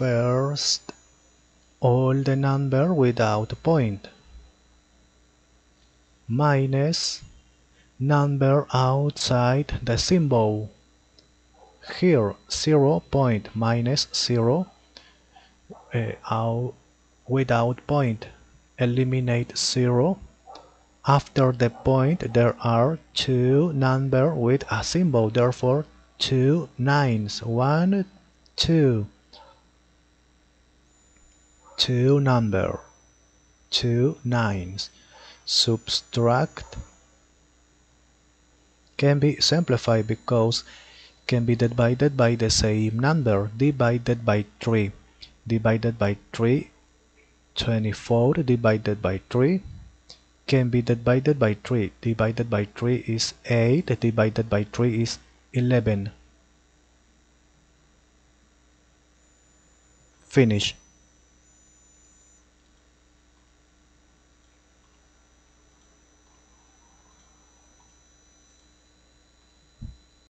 First, all the number without point. Minus number outside the symbol. Here 0 point minus 0 uh, out, without point. Eliminate 0 after the point there are two number with a symbol therefore two nines. One two two number two nines. Subtract can be simplified because can be divided by the same number divided by 3 divided by 3 24 divided by 3 can be divided by 3 divided by 3 is 8 divided by 3 is 11 finish